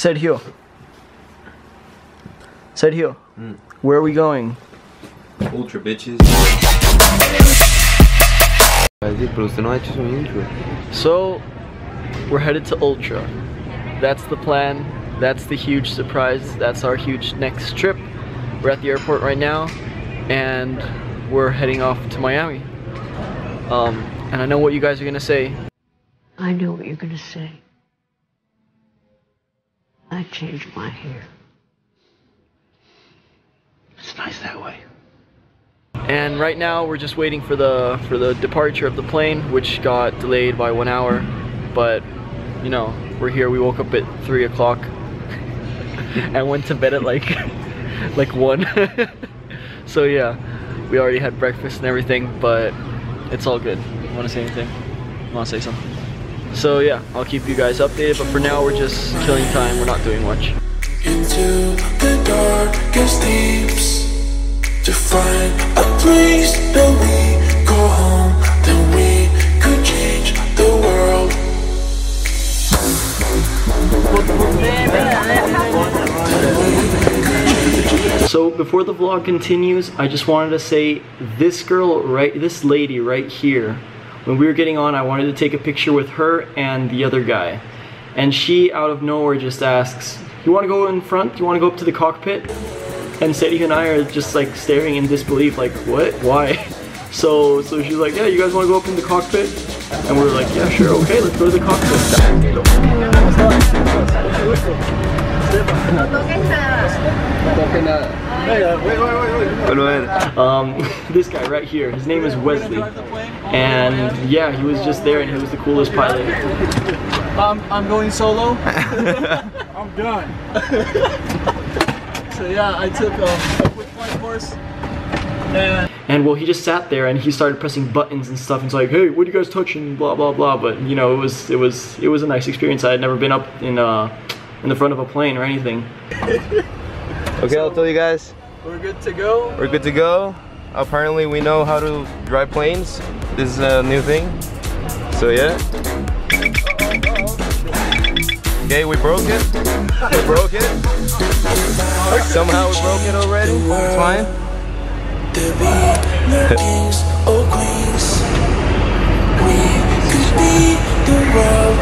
Sergio. Sergio. Mm. Where are we going? Ultra bitches. Pero usted no ha hecho su intro. So, we're headed to Ultra. That's the plan. That's the huge surprise. That's our huge next trip. We're at the airport right now, and we're heading off to Miami. Um, and I know what you guys are gonna say. I know what you're going to say. I changed my hair. It's nice that way. And right now we're just waiting for the for the departure of the plane, which got delayed by one hour. But you know, we're here. We woke up at three o'clock and went to bed at like like one. so yeah, we already had breakfast and everything, but it's all good. Want to say anything? Want to say something? So yeah, I'll keep you guys updated. But for now, we're just killing time. We're not doing much. into the darkest deeps to find a place that we call home. Then we could change the world. So before the vlog continues, I just wanted to say this girl right, this lady right here, when we were getting on, I wanted to take a picture with her and the other guy. And she out of nowhere just asks, you wanna go in front? You wanna go up to the cockpit? And Sadie and I are just like staring in disbelief, like what, why? So, so she's like, yeah, you guys wanna go up in the cockpit? And we are like, yeah, sure, okay, let's go to the cockpit. Um, this guy right here, his name is Wesley. And yeah, he was just there and he was the coolest pilot. I'm, I'm going solo. I'm done. so yeah, I took um, a quick flight course. And And well, he just sat there and he started pressing buttons and stuff. And it's like, hey, what are you guys touching? Blah blah blah. But you know, it was it was it was a nice experience. I had never been up in uh in the front of a plane or anything. Okay, I'll tell you guys. we're good to go. We're good to go. Apparently, we know how to drive planes. This is a new thing. So yeah. Okay, we broke it. We broke it. Somehow we broke it already. It's fine. There be no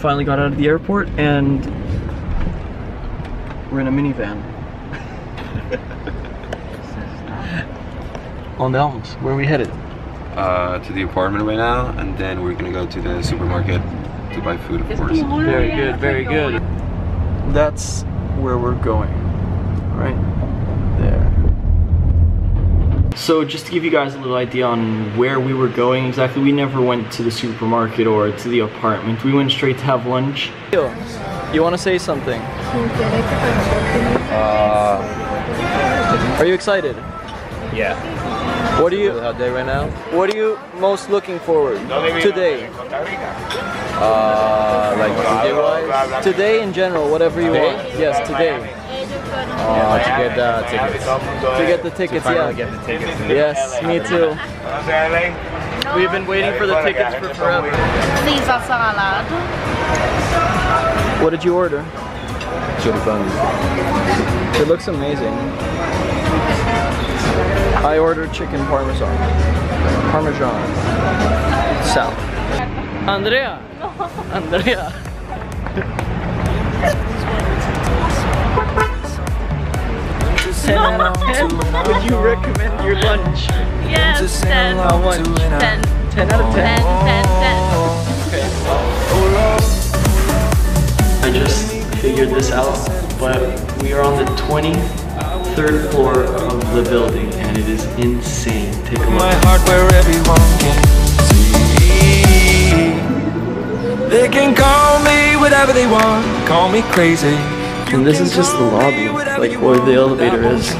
finally got out of the airport and we're in a minivan. On the Elms. Where are we headed? Uh, to the apartment right now, and then we're gonna go to the supermarket to buy food, of course. Very good, very good. That's where we're going. Right there. So just to give you guys a little idea on where we were going exactly, we never went to the supermarket or to the apartment. We went straight to have lunch. Yo, You want to say something? Uh, are you excited? Yeah. What are you Out there right now. What are you most looking forward today? Uh, like today wise. Today in general, whatever you Today? want. Yes, today. Uh, to get the tickets. To get the tickets, yeah. Get the tickets. Yes, me too. We've been waiting for the tickets for forever. Caesar salado. What did you order? Choripan. It looks amazing. I ordered chicken parmesan. Parmesan. Sal. Andrea? No. Andrea. no. Would you recommend your lunch? Yes, 10. How much? 10. 10 out of 10? 10, 10, 10. Okay. I just figured this out, but we are on the twenty third floor of the building and it is insane. Take a look. They can call me whatever they want, call me crazy. And this is just the lobby, like where the elevator is.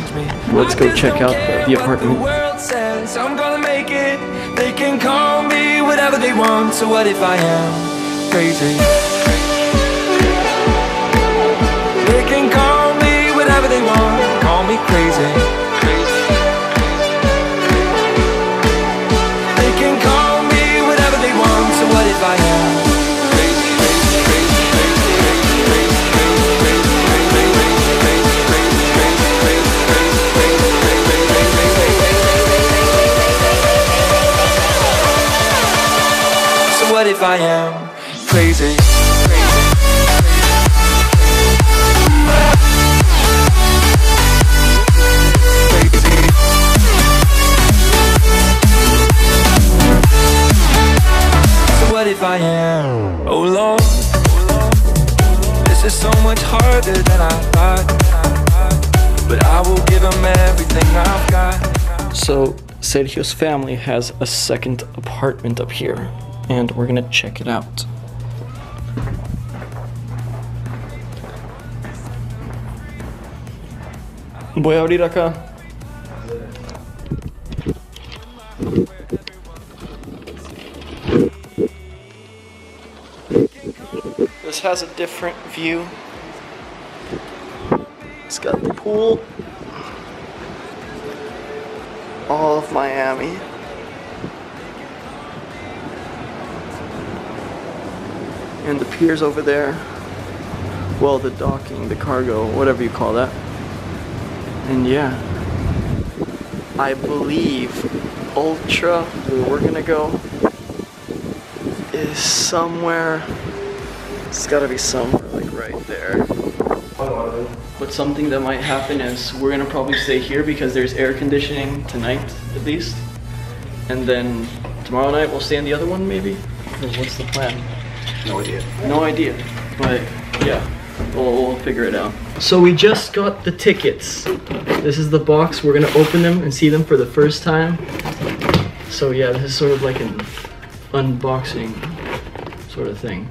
Let's go check out the, the The apartment. world says I'm gonna make it. They can call me whatever they want. So what if I am crazy? They can call me whatever they want. Call me crazy. So, Sergio's family has a second apartment up here, and we're gonna check it out. Voy a abrir acá. This has a different view. It's got the pool all of Miami. And the piers over there. Well, the docking, the cargo, whatever you call that. And yeah, I believe Ultra, where we're gonna go, is somewhere. It's gotta be somewhere like right there. But something that might happen is we're gonna probably stay here because there's air conditioning tonight at least. And then tomorrow night we'll stay in the other one maybe? Or what's the plan? No idea. No idea. But yeah, we'll, we'll figure it out. So we just got the tickets. This is the box. We're gonna open them and see them for the first time. So yeah, this is sort of like an unboxing sort of thing.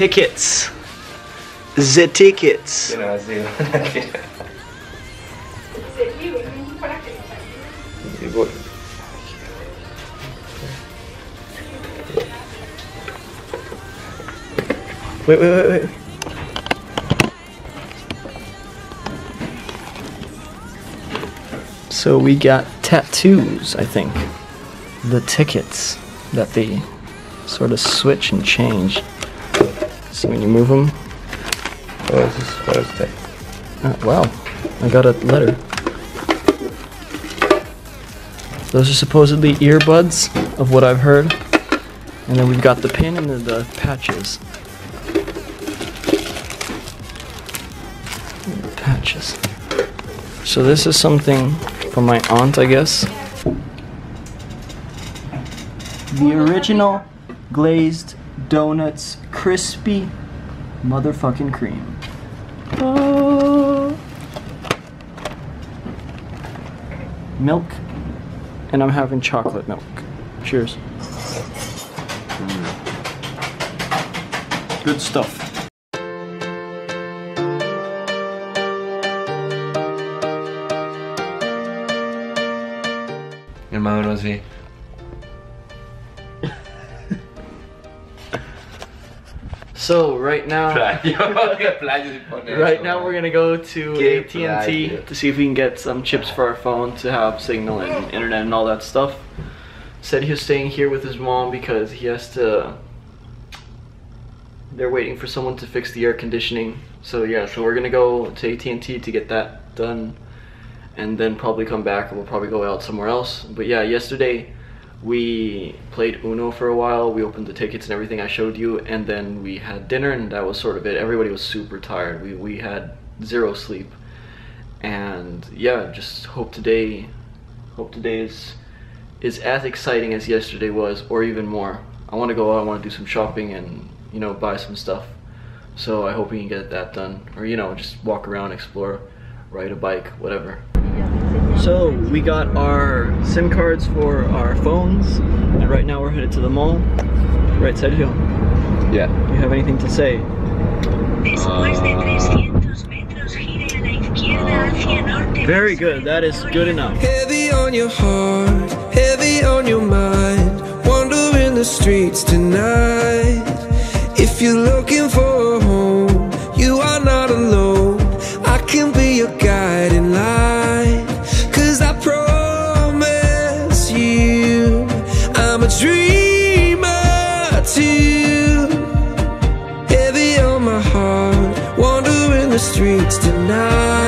Tickets. The tickets. Wait, wait, wait, wait. So we got tattoos, I think. The tickets that they sort of switch and change. So when you move them, Oh, this is what is that? Oh, wow, I got a letter. Those are supposedly earbuds, of what I've heard. And then we've got the pin and the, the patches. Patches. So this is something from my aunt, I guess. The original glazed donuts, Krispy motherfucking Kreme. Oh. Milk, and I'm having chocolate milk. Cheers. Good stuff. So right now, right now we're gonna go to AT&T to see if we can get some chips for our phone to have signal and internet and all that stuff. Said he was staying here with his mom because he has to they're waiting for someone to fix the air conditioning. So yeah, so we're gonna go to AT&T to get that done, and then probably come back and we'll probably go out somewhere else. But yeah, yesterday we played Uno for a while. We opened the tickets and everything I showed you, and then we had dinner, and that was sort of it. Everybody was super tired. We we had zero sleep, and yeah, just hope today, hope today is is as exciting as yesterday was, or even more. I want to go out. I want to do some shopping and you know buy some stuff. So I hope we can get that done, or you know just walk around, explore, ride a bike, whatever. So we got our SIM cards for our phones, and right now we're headed to the mall. Right, Sergio. Yeah. You have anything to say? Después de 300 metros gire a la izquierda hacia norte. Very good. That is good enough. Heavy on your heart, heavy on your mind. Wandering the streets tonight. If you're looking for a home, you are not alone. I can the streets tonight.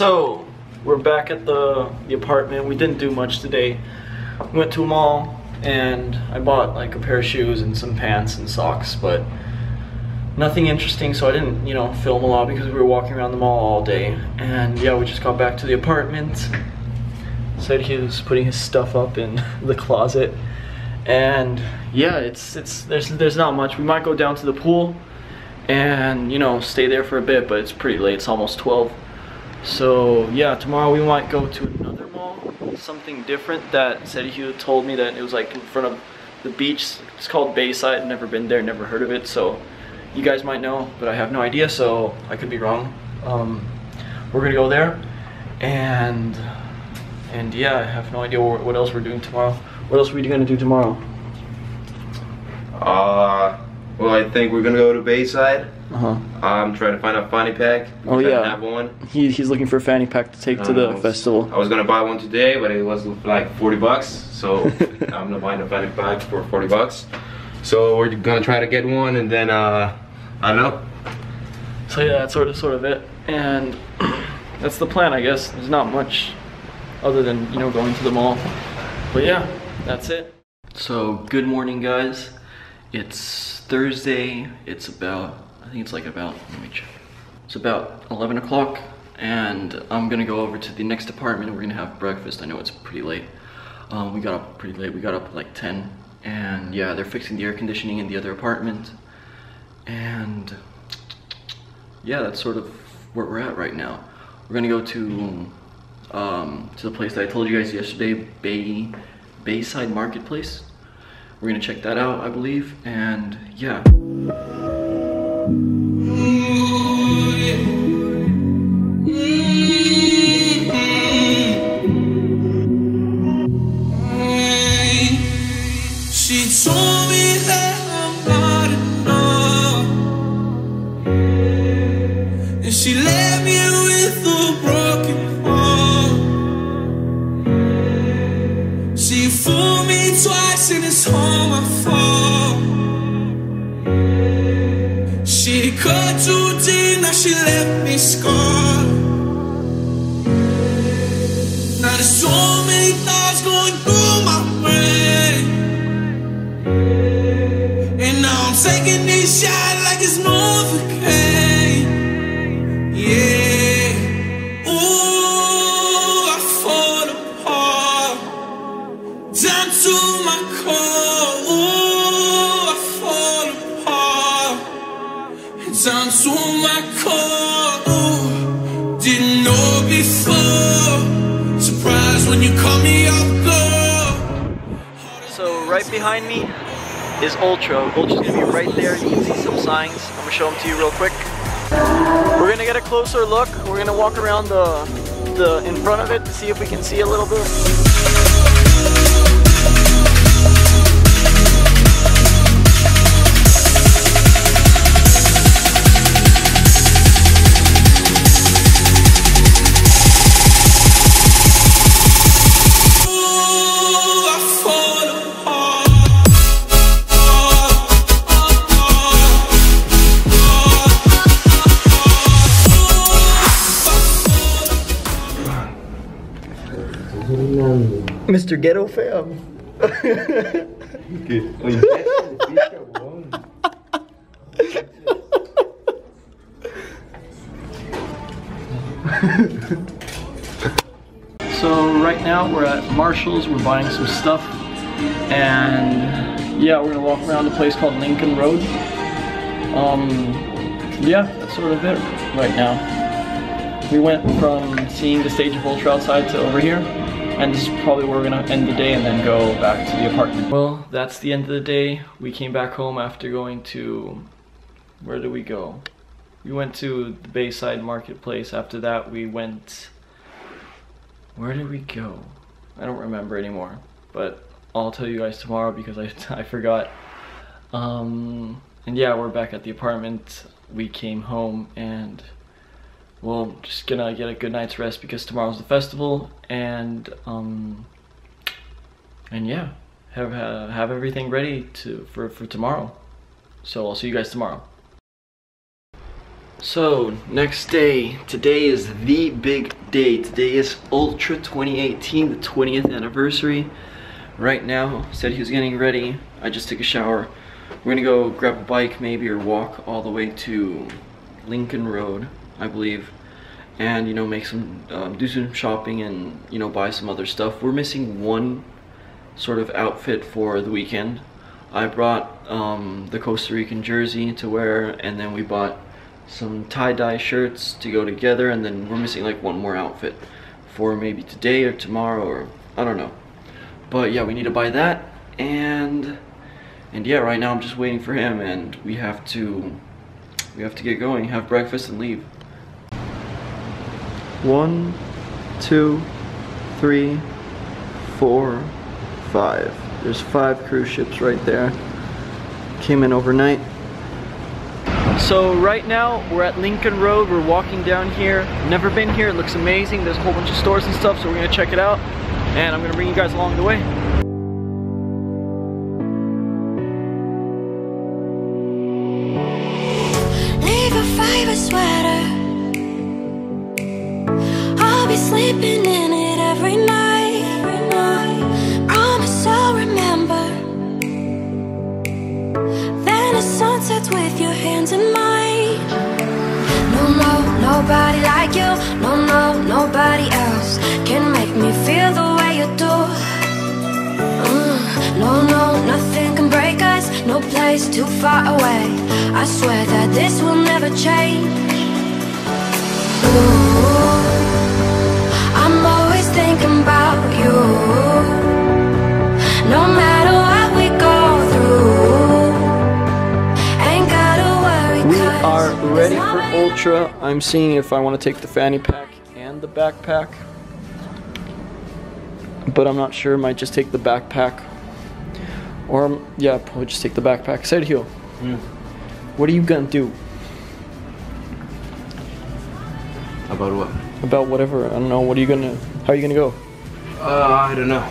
So we're back at the the apartment. We didn't do much today. We went to a mall and I bought like a pair of shoes and some pants and socks, but nothing interesting. So I didn't, you know, film a lot because we were walking around the mall all day. And yeah, we just got back to the apartment. Said he was putting his stuff up in the closet, and yeah, it's it's there's there's not much. We might go down to the pool and you know stay there for a bit, but it's pretty late. It's almost 12. So yeah, tomorrow we might go to another mall, something different that Sergio told me that it was like in front of the beach. It's called Bayside. Never been there, never heard of it. So you guys might know, but I have no idea. So I could be wrong. Um, we're gonna go there, and and yeah, I have no idea what, else we're doing tomorrow. What else are we gonna do tomorrow? Uh, well, I think we're gonna go to Bayside. Uh huh. I'm trying to find a fanny pack. Oh, because yeah. don't have one. He, he's looking for a fanny pack to take to the Um, festival. I was gonna buy one today, but it was like 40 bucks. So I'm not buying a fanny pack for 40 bucks. So we're gonna try to get one, and then uh, I don't know. So yeah, that's sort of sort of it, and that's the plan, I guess. There's not much other than you know going to the mall, but yeah, that's it. So good morning, guys. It's Thursday. It's about I think it's like about let me check. It's about 11 o'clock, and I'm gonna go over to the next apartment. We're gonna have breakfast. I know it's pretty late. Um, we got up pretty late. We got up like 10, and yeah, they're fixing the air conditioning in the other apartment, and yeah, that's sort of where we're at right now. We're gonna go to um, to the place that I told you guys yesterday, Bay Bayside Marketplace. We're gonna check that out, I believe, and yeah. Behind me is Ultra. Ultra's gonna be right there. You can see some signs. I'm gonna show them to you real quick. We're gonna get a closer look. We're gonna walk around the the in front of it to see if we can see a little bit. Mr. Ghetto Fam. So right now we're at Marshall's. We're buying some stuff, and yeah, we're gonna walk around a place called Lincoln Road. Um, yeah, that's sort of it right now. We went from seeing the stage of Ultra outside to over here, and this is probably where we're gonna end the day and then go back to the apartment. Well, that's the end of the day. We came back home after going to where did we go? We went to the Bayside Marketplace. After that, we went. Where did we go? I don't remember anymore. But I'll tell you guys tomorrow because I, I forgot. Um, and yeah, we're back at the apartment. We came home and. Well, just gonna get a good night's rest because tomorrow's the festival, and um, and yeah, have have everything ready to for for tomorrow. So I'll see you guys tomorrow. So, next day. Today is the big day. Today is Ultra 2018, the 20th anniversary. Right now, said he was getting ready. I just took a shower. We're gonna go grab a bike maybe or walk all the way to Lincoln Road, I believe. And, you know, make some, um, do some shopping and, you know, buy some other stuff. We're missing one sort of outfit for the weekend. I brought um, the Costa Rican jersey to wear, and then we bought some tie-dye shirts to go together, and then we're missing like one more outfit for maybe today or tomorrow, or I don't know. But yeah, we need to buy that, and and yeah, right now I'm just waiting for him, and we have to we have to get going, have breakfast, and leave. One, two, three, four, five. There's five cruise ships right there. Came in overnight. So right now we're at Lincoln Road. We're walking down here. Never been here. It looks amazing. There's a whole bunch of stores and stuff, so we're gonna check it out. And I'm gonna bring you guys along the way. Seeing if I want to take the fanny pack and the backpack. But I'm not sure. Might just take the backpack. Or, um, yeah, probably just take the backpack. Sergio, what are you gonna do About what? about whatever? I don't know. What are you gonna, how are you gonna go? Uh, I don't know.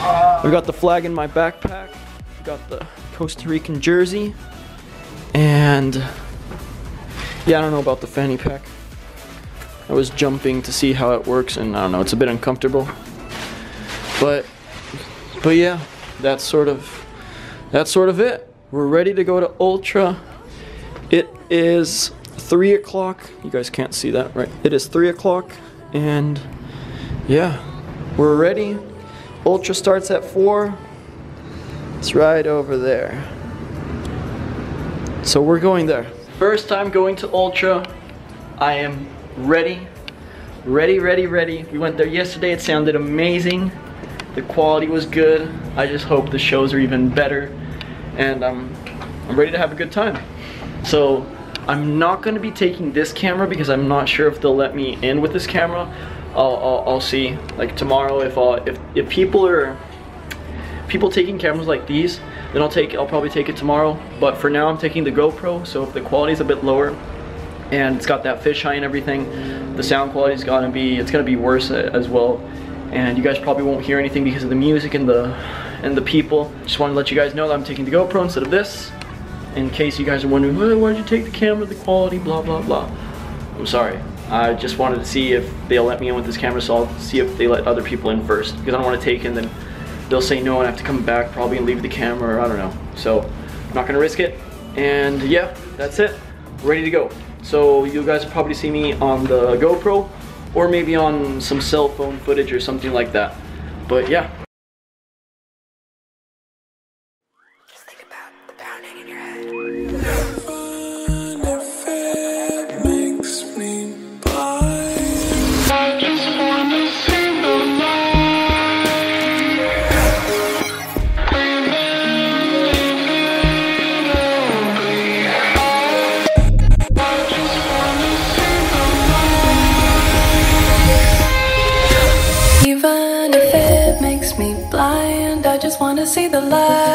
I've got the flag in my backpack. I've got the Costa Rican jersey. And yeah, I don't know about the fanny pack. I was jumping to see how it works and I don't know, it's a bit uncomfortable. But but yeah, that's sort of that's sort of it. We're ready to go to Ultra. It is three o'clock. You guys can't see that, right? It is three o'clock and yeah, we're ready. Ultra starts at 4. It's right over there. So we're going there. First time going to Ultra. I am ready. ready, ready, ready. We went there yesterday. It sounded amazing. The quality was good. I just hope the shows are even better. And I'm, I'm ready to have a good time. So I'm not gonna be taking this camera because I'm not sure if they'll let me in with this camera. I'll, I'll, I'll see like tomorrow if I'll, if, if people are people taking cameras like these then I'll take I'll probably take it tomorrow. But for now I'm taking the GoPro so if the quality is a bit lower and it's got that fisheye and everything the sound quality's gonna be it's gonna be worse uh, as well. And you guys probably won't hear anything because of the music and the and the people. Just wanted to let you guys know that I'm taking the GoPro instead of this in case you guys are wondering well, why did you take the camera the quality blah blah blah. I'm sorry. I just wanted to see if they'll let me in with this camera so I'll see if they let other people in first because I don't want to take and then they'll say no and I have to come back probably and leave the camera or I don't know. So I'm not gonna risk it. And yeah, that's it. Ready to go. So you guys will probably see me on the GoPro or maybe on some cell phone footage or something like that. But yeah. See the light.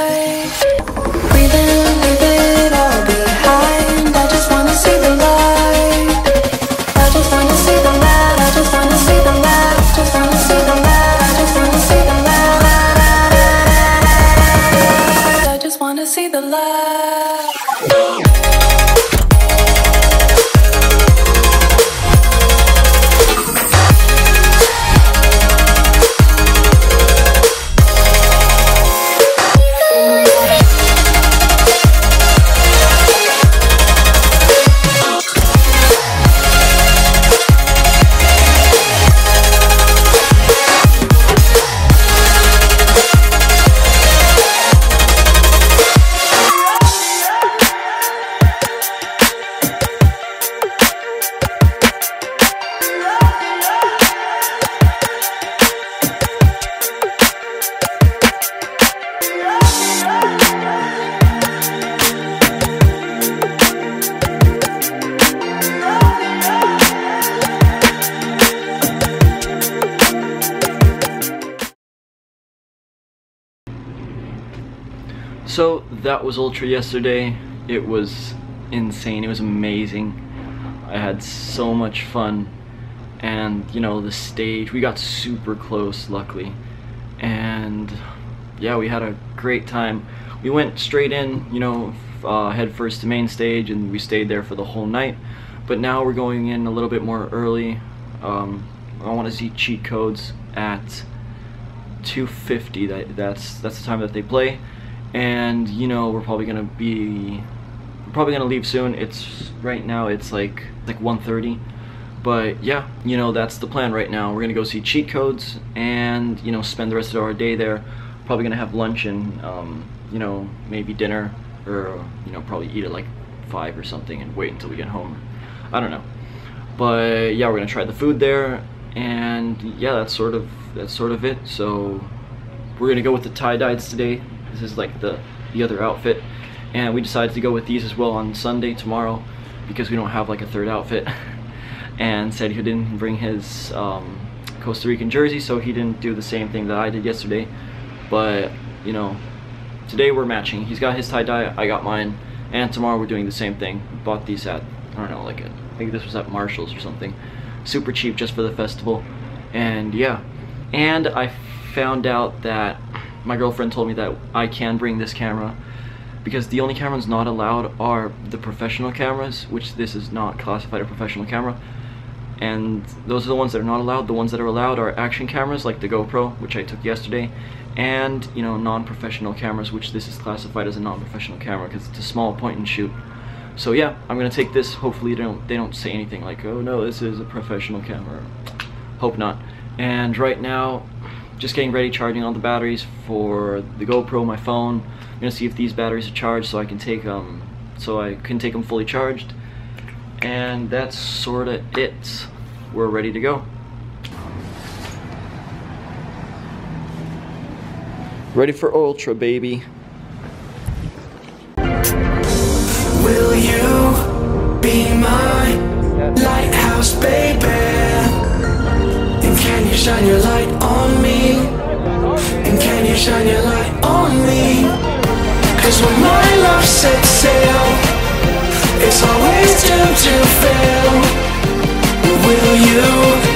Ultra yesterday. It was insane. It was amazing. I had so much fun. And, you know, the stage, we got super close, luckily. And, yeah, we had a great time. We went straight in, you know, uh, head first to main stage, and we stayed there for the whole night. But now we're going in a little bit more early. Um, I want to see cheat codes at 250. That that's that's the time that they play, and you know we're probably gonna be probably gonna leave soon. It's right now it's like like 1:30, but yeah, you know that's the plan right now. We're gonna go see cheat codes and you know spend the rest of our day there. Probably gonna have lunch and um, you know maybe dinner or you know probably eat at like five or something and wait until we get home. I don't know, but yeah, we're gonna try the food there and yeah, that's sort of that's sort of it. So we're gonna go with the tie dyes today. This is like the the other outfit, and we decided to go with these as well on Sunday tomorrow because we don't have like a third outfit. and said he didn't bring his um, Costa Rican jersey, so he didn't do the same thing that I did yesterday. But you know, today we're matching. He's got his tie dye, I got mine, and tomorrow we're doing the same thing. Bought these at I don't know, like a, I think this was at Marshalls or something super cheap just for the festival and yeah and I found out that my girlfriend told me that I can bring this camera because the only cameras not allowed are the professional cameras which this is not classified a professional camera and those are the ones that are not allowed the ones that are allowed are action cameras like the GoPro which I took yesterday and you know non-professional cameras which this is classified as a non-professional camera because it's a small point and shoot so yeah, I'm gonna take this. Hopefully they don't they don't say anything like, oh no, this is a professional camera. Hope not. And right now, just getting ready charging all the batteries for the GoPro, my phone. I'm gonna see if these batteries are charged so I can take them, so I can take them fully charged. And that's sorta it. We're ready to go. Ready for Ultra, baby. Will you be my lighthouse, baby? And can you shine your light on me? Shine your light on me? Cause when my love sets sail, it's always doomed to fail. Will you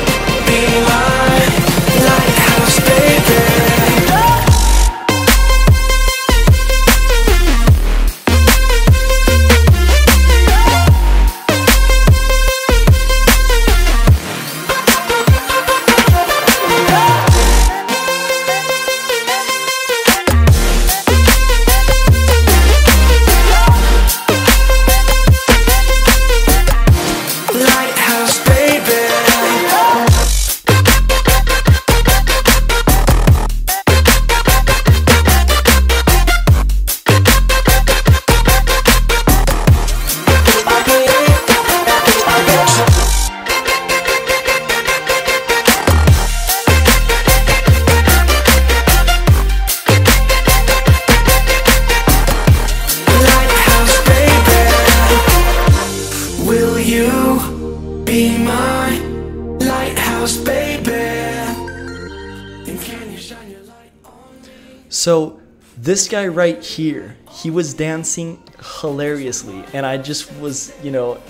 this guy right here, he was dancing hilariously, and I just was, you know,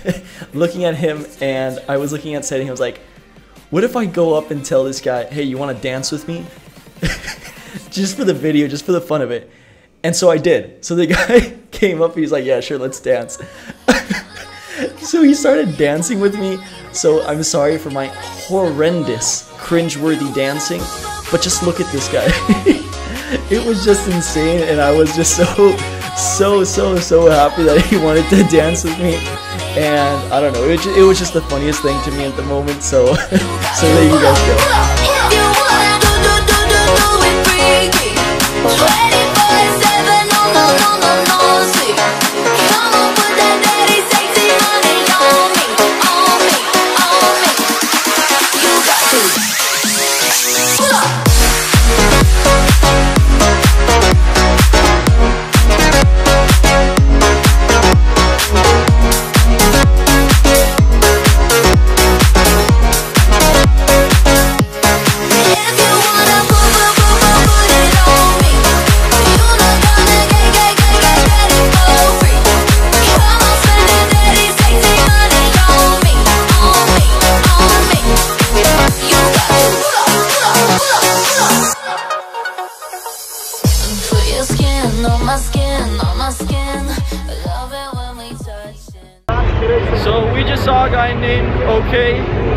looking at him, and I was looking at setting. I was like, what if I go up and tell this guy, hey, you want to dance with me? just for the video, just for the fun of it. And so I did. So the guy came up, he's like, yeah, sure, let's dance. so he started dancing with me. So I'm sorry for my horrendous, cringeworthy dancing, but just look at this guy. It was just insane, and I was just so, so, so, so happy that he wanted to dance with me. And I don't know, it, was just the funniest thing to me at the moment. So, so there you guys go.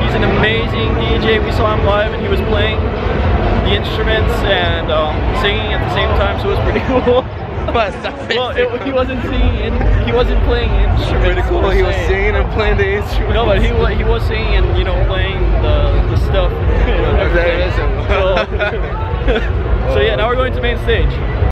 He's an amazing DJ. We saw him live and he was playing the instruments and um, singing at the same time, so it was pretty cool. well, it, he wasn't singing. In, he wasn't playing instruments. Pretty cool. He was singing and playing the instruments. No, but he wa- he was singing and you know playing the the stuff. and everything. so, so yeah, now we're going to main stage.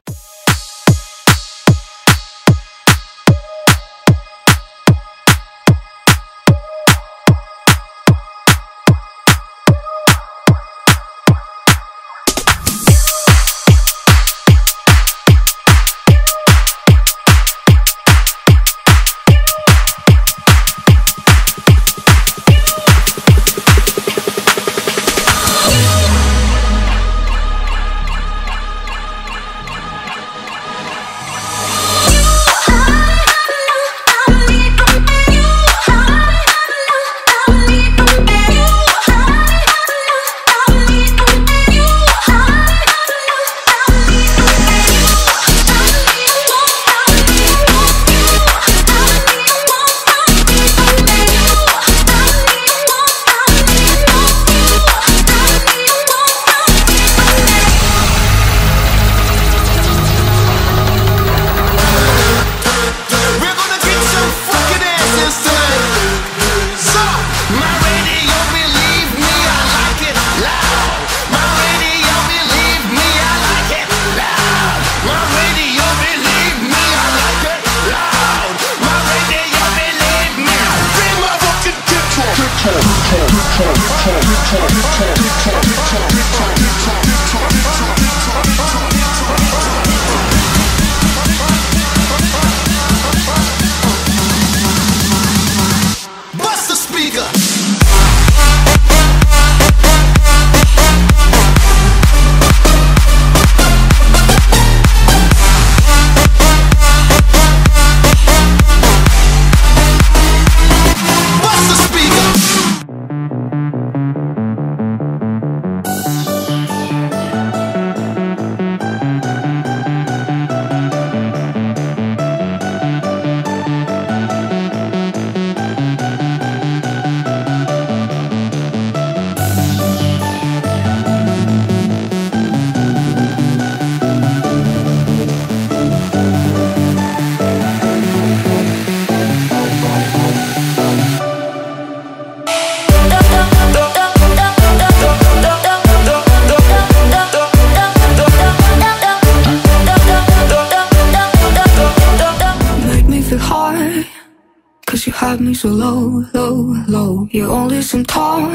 Tall,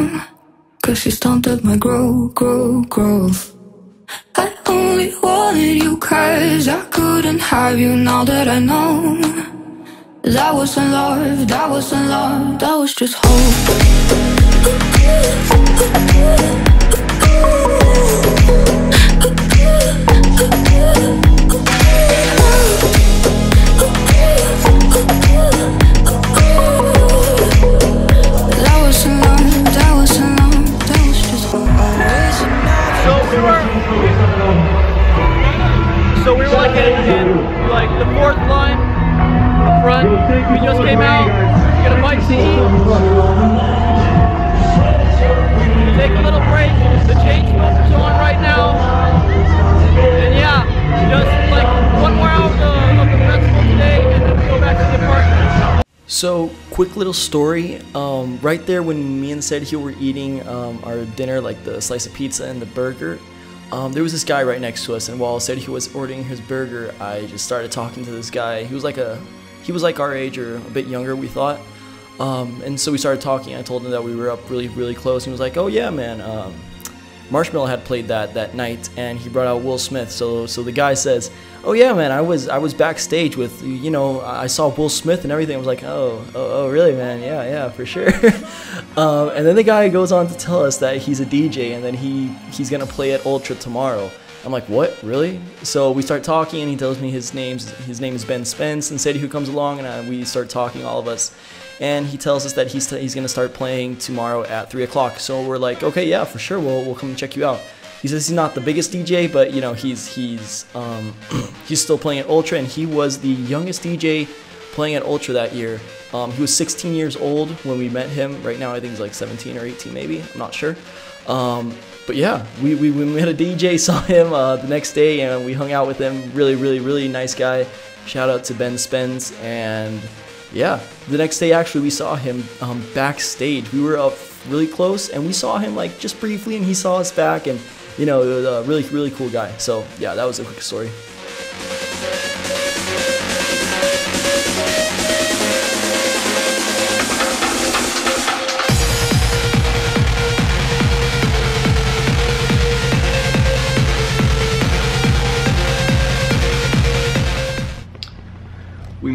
cause you stunted my growth, growth, growth. I only wanted you cause I couldn't have you now that I know. That wasn't love, that wasn't love, that was just hope. We were, so we were like in, like the fourth line up front. We just came out get a bite to eat. Take a little break. The change filter's on right now. And yeah, just So, quick little story. Um, right there, when me and Sergio were eating um, our dinner, like the slice of pizza and the burger, um, there was this guy right next to us. And while Sergio was ordering his burger, I just started talking to this guy. He was like a, he was like our age or a bit younger, we thought. Um, and so we started talking. I told him that we were up really, really close. He was like, "Oh yeah, man." Marshmello had played that that night, and he brought out Will Smith. So so the guy says, "Oh yeah, man, I was I was backstage with you know I saw Will Smith and everything." I was like, "Oh oh, oh really, man? Yeah yeah for sure." um, and then the guy goes on to tell us that he's a DJ and then he he's gonna play at Ultra tomorrow. I'm like, "What? Really?" So we start talking, and he tells me his name's his name is Ben Spence, and Sadie who comes along, and uh, we start talking, all of us and he tells us that he's, he's going to start playing tomorrow at 3 o'clock. So we're like, okay, yeah, for sure, we'll, we'll come and check you out. He says he's not the biggest DJ, but you know he's he's um, he's still playing at Ultra, and he was the youngest DJ playing at Ultra that year. Um, he was 16 years old when we met him. Right now, I think he's like 17 or 18, maybe. I'm not sure. Um, but yeah, we, we, we met a DJ, saw him uh, the next day, and we hung out with him. Really, really, really nice guy. Shout out to Ben Spence and yeah, the next day actually we saw him um, backstage. We were up really close and we saw him like just briefly and he saw us back and you know, it was a really, really cool guy. So yeah, that was a quick story.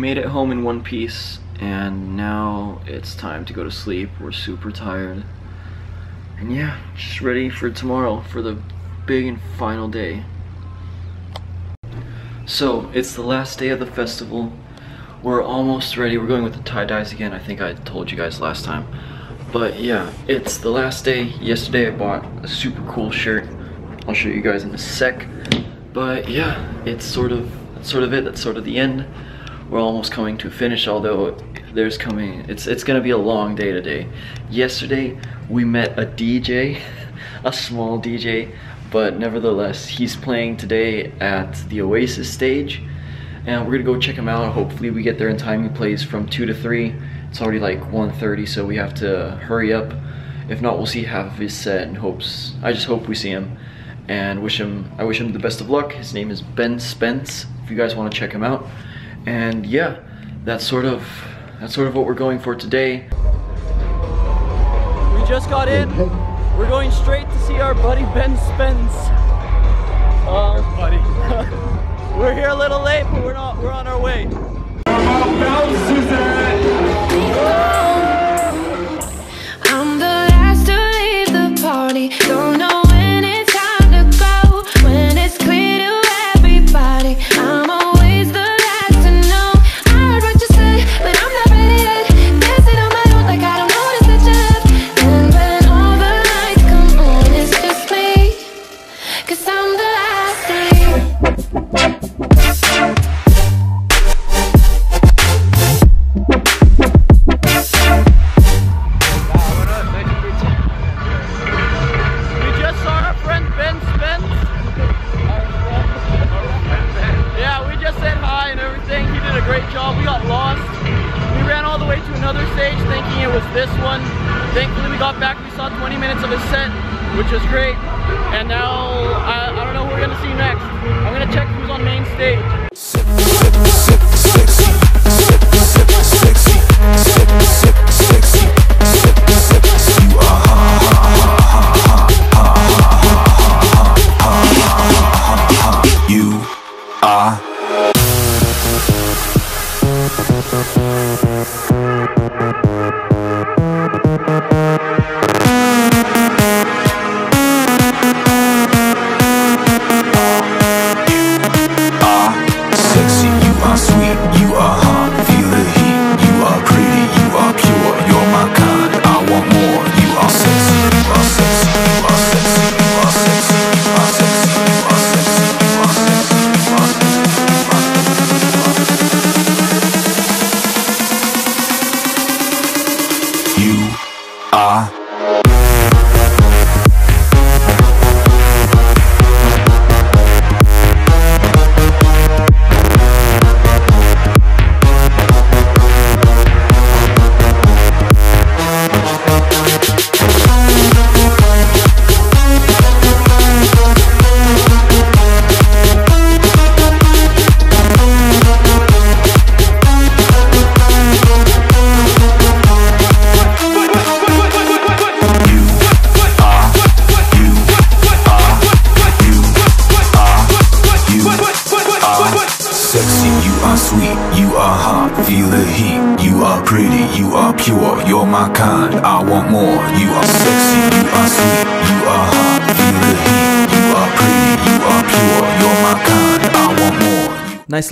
Made it home in one piece, and now it's time to go to sleep. We're super tired. And yeah, just ready for tomorrow for the big and final day. So, it's the last day of the festival. We're almost ready. We're going with the tie-dyes again. I think I told you guys last time. But yeah, it's the last day. Yesterday I bought a super cool shirt. I'll show you guys in a sec. But yeah, it's sort of that's sort of it. That's sort of the end. We're almost coming to finish, although there's coming it's it's gonna be a long day today. Yesterday we met a DJ, a small DJ, but nevertheless he's playing today at the Oasis stage and we're gonna go check him out. Hopefully we get there in time. He plays from 2 to 3. It's already like 1.30 so we have to hurry up. If not, we'll see half of his set and hopes, I just hope we see him and wish him, I wish him the best of luck. His name is Ben Spence if you guys wanna check him out. And yeah, that's sort of, that's sort of what we're going for today. We just got in. We're going straight to see our buddy Ben Spence. Um, buddy. we're here a little late, but we're not. We're on our way. 20 minutes of his set, which was great. And now I, I don't know who we're gonna see next. I'm gonna check who's on main stage.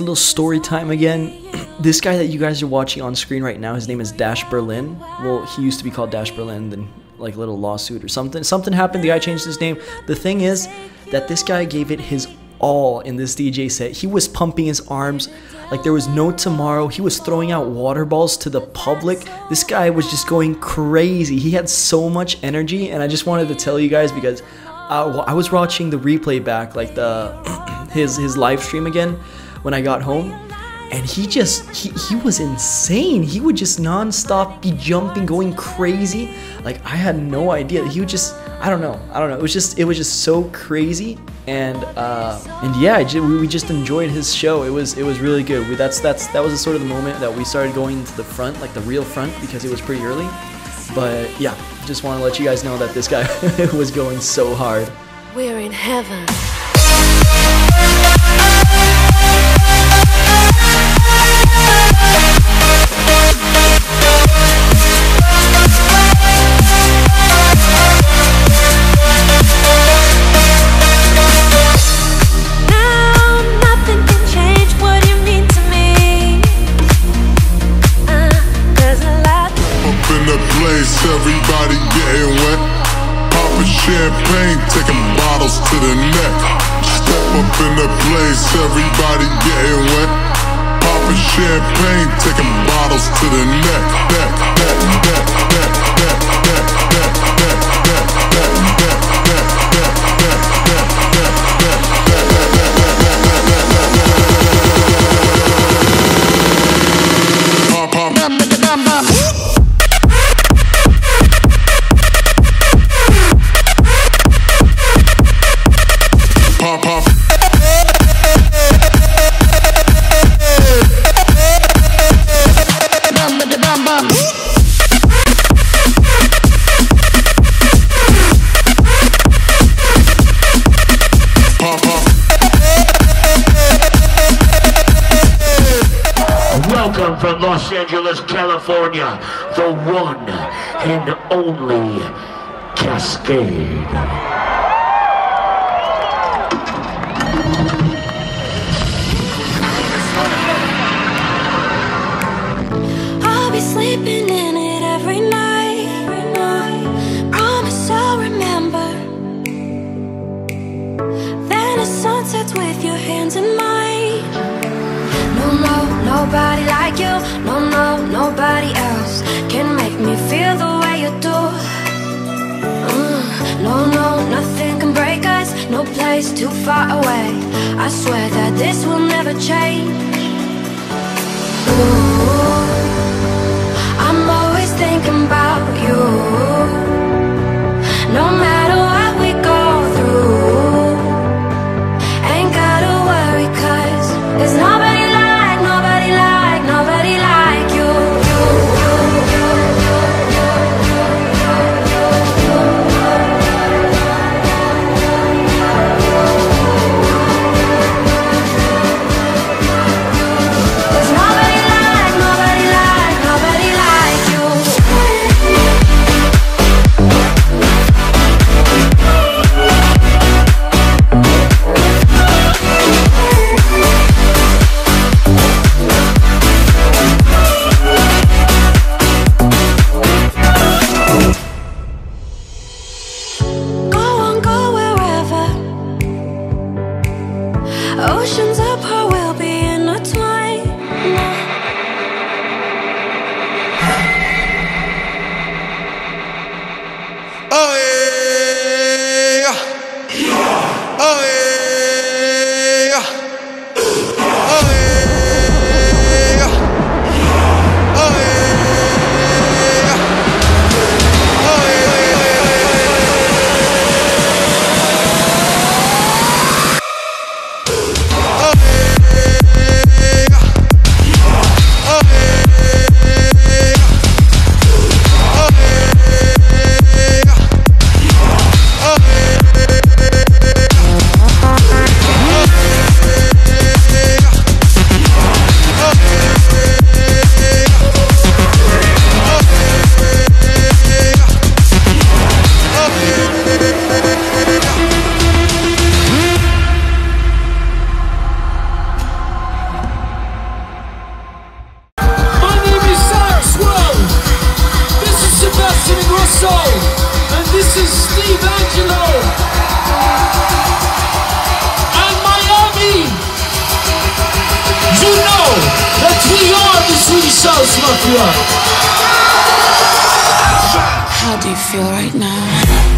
More. Nice little story time again. this guy that you guys are watching on screen right now, his name is Dash Berlin. Well, he used to be called Dash Berlin, then like a little lawsuit or something. Something happened, the guy changed his name. The thing is that this guy gave it his all in this DJ set. He was pumping his arms like there was no tomorrow. He was throwing out water balls to the public. This guy was just going crazy. He had so much energy, and I just wanted to tell you guys because uh, I was watching the replay back, like the his his live stream again when I got home, and he just he, he was insane. He would just nonstop be jumping, going crazy. Like I had no idea. He would just I don't know. I don't know. It was just it was just so crazy and uh, and yeah, we just enjoyed his show. It was it was really good. We, that's that's that was the sort of the moment that we started going to the front, like the real front, because it was pretty early. But yeah, just want to let you guys know that this guy was going so hard. We're in heaven. Everybody getting wet. Popping champagne, taking bottles to the neck. Step up in the place, everybody getting wet. Popping champagne, taking bottles to the neck. Neck, neck, neck, neck, neck, neck, neck, neck, neck, neck, Los Angeles, California, the one and only Kaskade. I'll be sleeping in it every night. Promise I'll remember. Then as sun sets with your hands in mine. No, no, nobody like you. No, no, nobody else can make me feel the way you do. Mm, no, no, nothing can break us. No place too far away. I swear that this will never change. Ooh, I'm always thinking about you. No matter do you feel right now?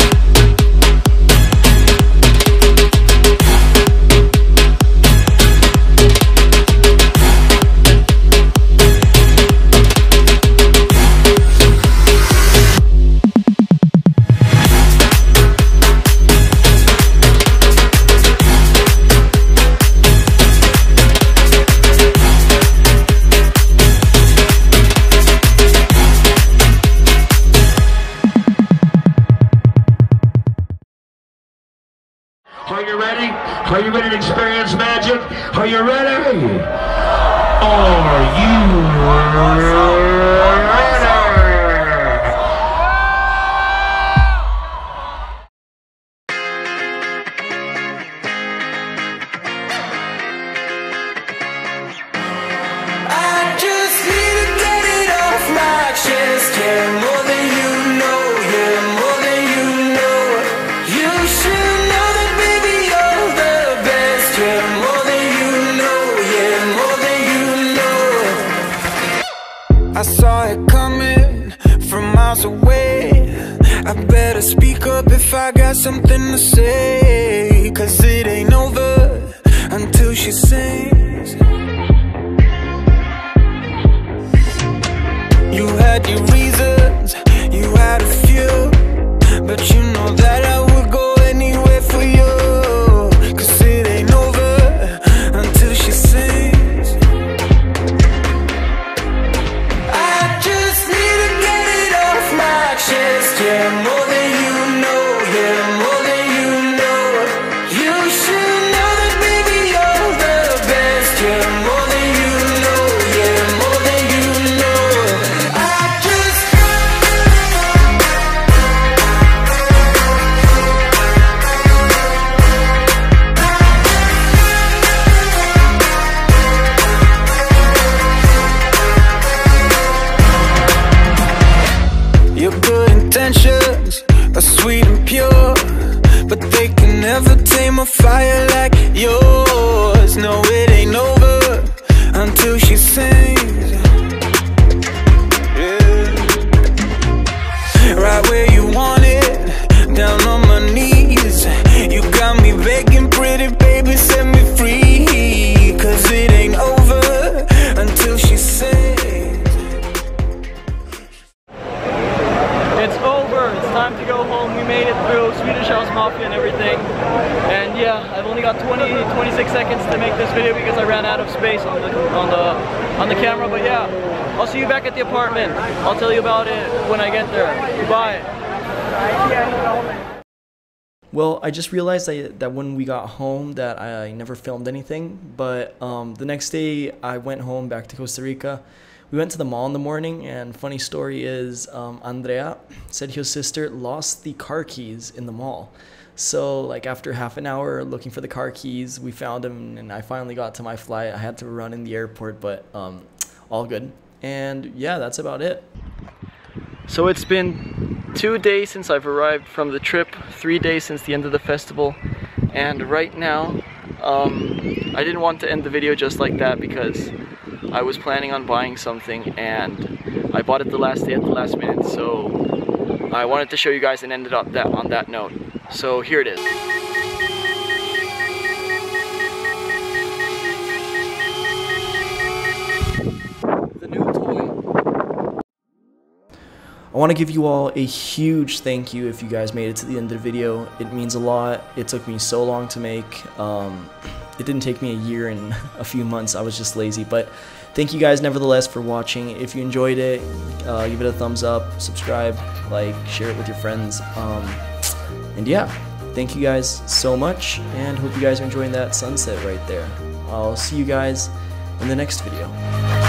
Well, I just realized that, that when we got home that I never filmed anything, but um, the next day I went home back to Costa Rica. We went to the mall in the morning, and funny story is um, Andrea, Sergio's sister, lost the car keys in the mall. So, like, after half an hour looking for the car keys, we found them, and I finally got to my flight. I had to run in the airport, but um, all good. And yeah, that's about it. So it's been two days since I've arrived from the trip, three days since the end of the festival, and right now, um, I didn't want to end the video just like that because I was planning on buying something and I bought it the last day at the last minute, so I wanted to show you guys and ended up that on that note. So here it is. I want to give you all a huge thank you if you guys made it to the end of the video. It means a lot. It took me so long to make. Um, it didn't take me a year and a few months. I was just lazy. But thank you guys nevertheless for watching. If you enjoyed it, uh, give it a thumbs up, subscribe, like, share it with your friends. Um, and yeah, thank you guys so much and hope you guys are enjoying that sunset right there. I'll see you guys in the next video.